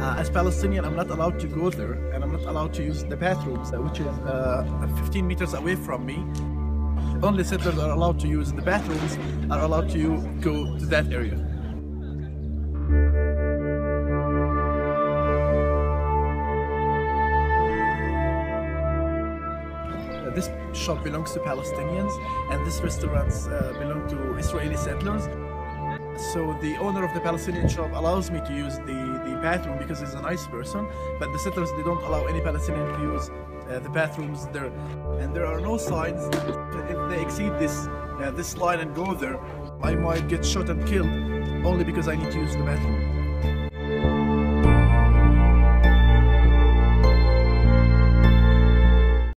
as Palestinian, I'm not allowed to go there, and I'm not allowed to use the bathrooms, uh, which is uh, 15 meters away from me. Only settlers are allowed to use the bathrooms, are allowed to go to that area. Uh, This shop belongs to Palestinians, and this restaurant uh, belong to Israeli settlers. So the owner of the Palestinian shop allows me to use the, the bathroom because he's a nice person, but the settlers they don't allow any Palestinian to use uh, the bathrooms there, and there are no signs. If they exceed this uh, this line and go there, I might get shot and killed only because I need to use the bathroom.